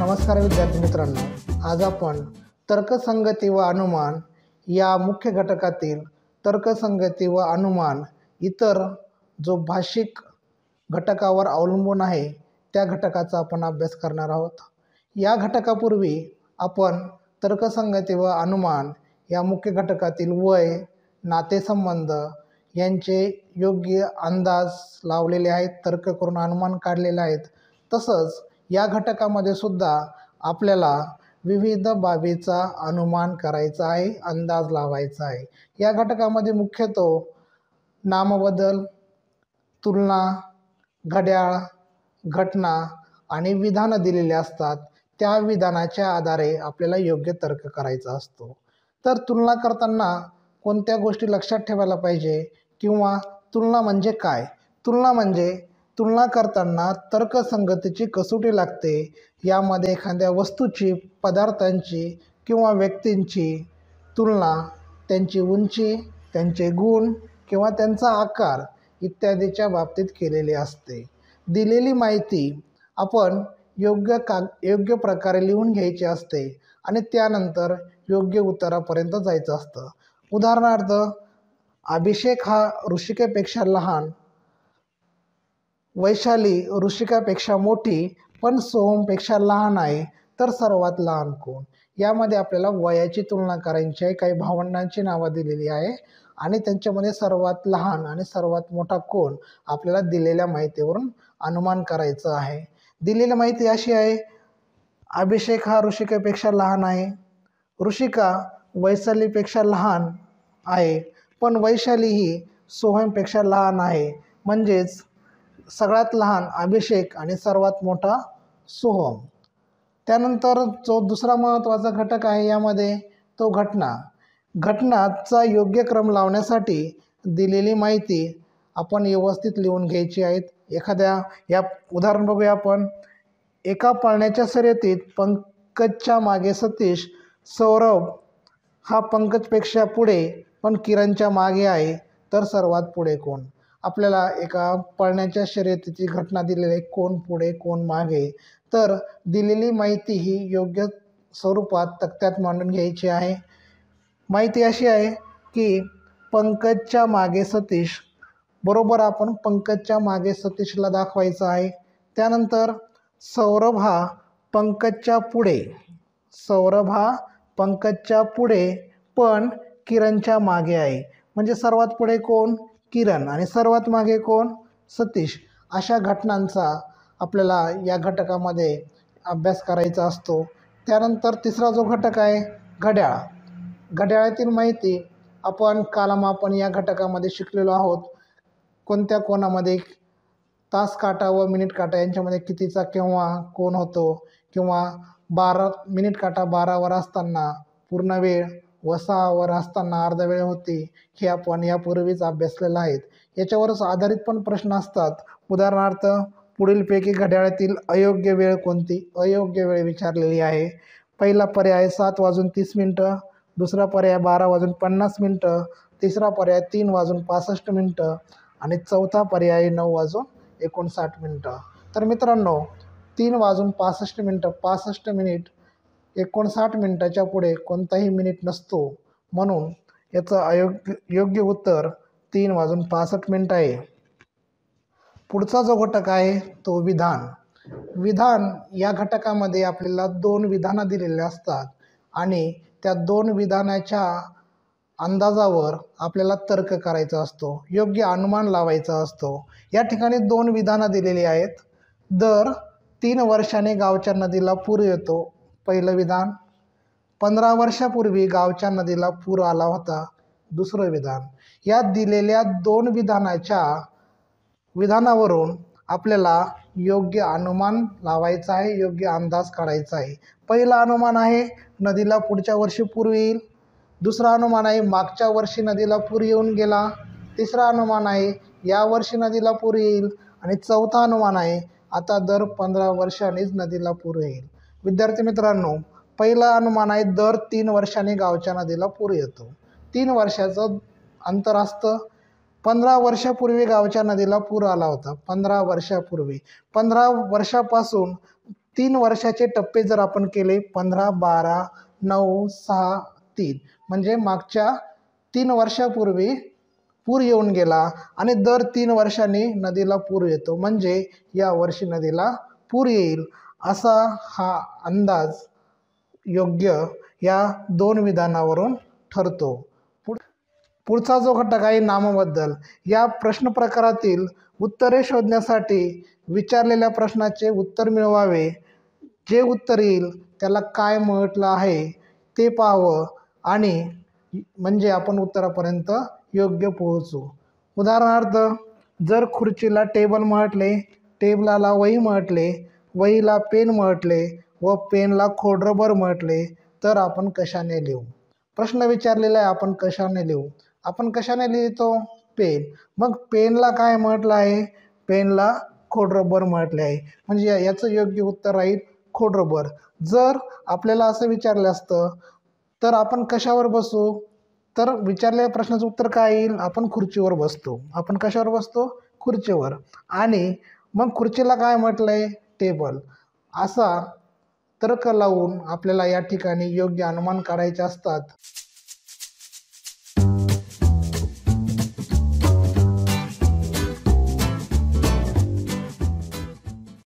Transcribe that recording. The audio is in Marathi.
नमस्कार विद्यार्थी मित्रांनो. आज आपण तर्कसंगती व अनुमान या मुख्य घटकातील तर्कसंगती व अनुमान इतर जो भाषिक घटकावर अवलंबून आहे त्या घटकाचा आपण अभ्यास करणार आहोत. या घटकापूर्वी आपण तर्कसंगती व अनुमान या मुख्य घटकातील वय नातेसंबंध यांचे योग्य अंदाज लावलेले आहेत तर्क करून अनुमान काढलेले आहेत. तसंच या घटकामध्ये सुद्धा आपल्याला विविध बाबीचा अनुमान करायचा आहे अंदाज लावायचा आहे. या घटकामध्ये मुख्यतः नामबदल तुलना घड्याळ घटना आणि विधानं दिलेली असतात. त्या विधानाच्या आधारे आपल्याला योग्य तर्क करायचा असतो. तर तुलना करताना कोणत्या गोष्टी लक्षात ठेवायला पाहिजे किंवा तुलना म्हणजे काय? तुलना म्हणजे तुलना करताना तर्कसंगतीची कसोटी लागते. यामध्ये एखाद्या वस्तूची पदार्थांची किंवा व्यक्तींची तुलना त्यांची उंची त्यांचे गुण किंवा त्यांचा आकार इत्यादीच्या बाबतीत केलेली असते. दिलेली माहिती आपण योग्य का योग्य प्रकारे लिहून घ्यायची असते आणि त्यानंतर योग्य उत्तरापर्यंत जायचं असतं. उदाहरणार्थ अभिषेक हा ऋषिकेपेक्षा लहान वैशाली ऋषिकापेक्षा मोठी पण सोहमपेक्षा लहान आहे तर सर्वात लहान कोण? यामध्ये आपल्याला वयाची तुलना करायची आहे काही भावंडांची नावं दिलेली आहे आणि त्यांच्यामध्ये सर्वात लहान आणि सर्वात मोठा कोण? आपल्याला दिलेल्या माहितीवरून अनुमान करायचं आहे. दिलेली माहिती अशी आहे अभिषेक हा ऋषिकेपेक्षा लहान आहे ऋषिका वैशालीपेक्षा लहान आहे पण वैशाली ही सोहमपेक्षा लहान आहे म्हणजेच सगळ्यात लहान अभिषेक आणि सर्वात मोठा सोहम. त्यानंतर जो दुसरा महत्त्वाचा घटक आहे यामध्ये तो घटना. घटनाचा योग्य क्रम लावण्यासाठी दिलेली माहिती आपण व्यवस्थित लिहून घ्यायची आहेत. एखाद्या या उदाहरण बघूया आपण. एका पाळण्याच्या शर्यतीत पंकजच्या मागे सतीश सौरभ हा पंकजपेक्षा पुढे पण किरणच्या मागे आहे. तर सर्वात पुढे कोण? आपल्याला एका पळण्याच्या शर्यतीची घटना दिलेली आहे. कोण पुढे कोण मागे. तर दिलेली माहिती ही योग्य स्वरूपात तक्त्यात मांडून घ्यायची आहे. माहिती अशी आहे की पंकजच्या मागे सतीश बरोबर आपण पंकजच्या मागे सतीशला दाखवायचं आहे. त्यानंतर सौरभ हा पंकजच्या पुढे सौरभ हा पंकजच्या पुढे पण किरणच्या मागे आहे. म्हणजे सर्वात पुढे कोण? किरण आणि सर्वात मागे कोण? सतीश. अशा घटनांचा आपल्याला या घटकामध्ये अभ्यास करायचा असतो. त्यानंतर तिसरा जो घटक आहे घड्याळ. घड्याळातील माहिती आपण कालमापन या घटकामध्ये शिकलेलो आहोत. कोणत्या कोणामध्ये तास काटा व मिनिट काटा यांच्यामध्ये कितीचा केव्हा कोण होतो? किंवा बारा मिनिट काटा बारावर असताना पूर्ण वेळ वसावर असताना अर्धा वेळ होती. हे आपण यापूर्वीच अभ्यासलेलं आहेत. याच्यावरच आधारित पण प्रश्न असतात. उदाहरणार्थ पुढीलपैकी घड्याळातील अयोग्य वेळ कोणती? अयोग्य वेळ विचारलेली आहे. पहिला पर्याय सात वाजून तीस मिनटं दुसरा पर्याय बारा वाजून पन्नास मिनटं तिसरा पर्याय तीन वाजून पासष्ट मिनटं आणि चौथा पर्याय नऊ वाजून एकोणसाठ मिनटं. तर मित्रांनो तीन वाजून पासष्ट मिनटं पासष्ट मिनिट एकोणसाठ मिनिटाच्या पुढे कोणताही मिनिट नसतो. म्हणून याचं अयोग्य योग्य उत्तर तीन वाजून पासष्ट मिनटं आहे. पुढचा जो घटक आहे तो विधान. विधान या घटकामध्ये आपल्याला दोन विधानं दिलेल्या असतात आणि त्या दोन विधानाच्या अंदाजावर आपल्याला तर्क करायचा असतो योग्य अनुमान लावायचा असतो. या ठिकाणी दोन विधानं दिलेली आहेत. दर तीन वर्षाने गावच्या नदीला पूर येतो पहिलं विधान. पंधरा वर्षापूर्वी गावच्या नदीला पूर आला होता. दुसरं विधान. या दिलेल्या दोन विधानाच्या विधानावरून आपल्याला योग्य अनुमान लावायचं आहे योग्य अंदाज काढायचा आहे. पहिलं अनुमान आहे नदीला पुढच्या वर्षी पूर येईल. दुसरा अनुमान आहे मागच्या वर्षी नदीला पूर येऊन गेला. तिसरा अनुमान आहे या वर्षी नदीला पूर येईल. आणि चौथा अनुमान आहे आता दर पंधरा वर्षांनीच नदीला पूर येईल. विद्यार्थी मित्रांनो पहिलं अनुमान आहे दर तीन वर्षांनी गावच्या नदीला पूर येतो. तीन वर्षाचं अंतर असतं. पंधरा वर्षापूर्वी गावच्या नदीला पूर आला होता. पंधरा वर्षापूर्वी. पंधरा वर्षापासून तीन वर्षाचे टप्पे जर आपण केले पंधरा बारा नऊ सहा तीन. म्हणजे मागच्या तीन वर्षापूर्वी पूर येऊन गेला आणि दर तीन वर्षांनी नदीला पूर येतो. म्हणजे या वर्षी नदीला पूर येईल. असा हा अंदाज योग्य या दोन विधानावरून ठरतो. पुढ पुढचा जो घटक आहे नामाबद्दल या प्रश्न प्रकारातील उत्तरे शोधण्यासाठी विचारलेल्या प्रश्नाचे उत्तर मिळवावे. जे उत्तर येईल त्याला काय म्हटलं आहे ते पाहावं आणि म्हणजे आपण उत्तरापर्यंत योग्य पोहोचू. उदाहरणार्थ जर खुर्चीला टेबल म्हटले टेबलाला वही म्हटले वहीला पेन म्हटले व पेनला खोडरबर म्हटले तर आपण कशाने लिहू? प्रश्न विचारलेला आहे आपण कशाने लिहू? आपण कशाने लिहितो? पेन. मग पेनला काय म्हटलं आहे? पेनला खोडरबर म्हटले आहे. म्हणजे या- याचं योग्य उत्तर राहील खोडरबर. जर आपल्याला असं विचारलं असतं तर आपण कशावर बसू? तर विचारलेल्या प्रश्नाचं उत्तर काय येईल? आपण खुर्चीवर बसतो. आपण कशावर बसतो? खुर्चीवर. आणि मग खुर्चीला काय म्हटलं आहे टेबल असा तर्क लावून आपल्याला या ठिकाणी योग्य अनुमान काढायचे असतात.